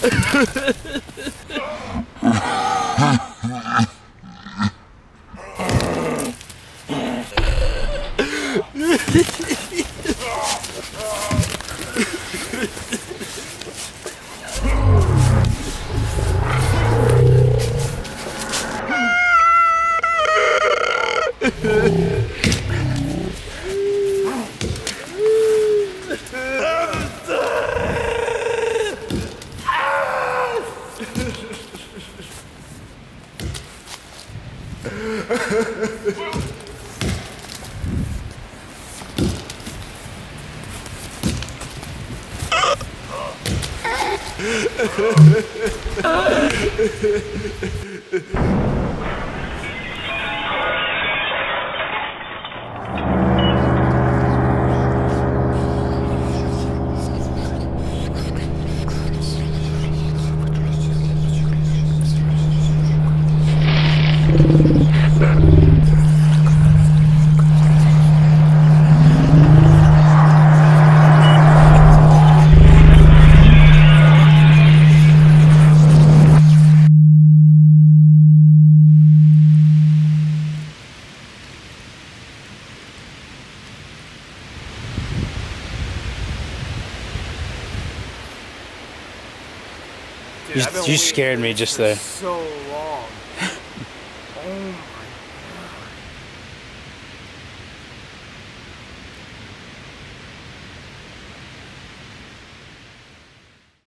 Yeah. Dude, You- I've you scared me just there. So long.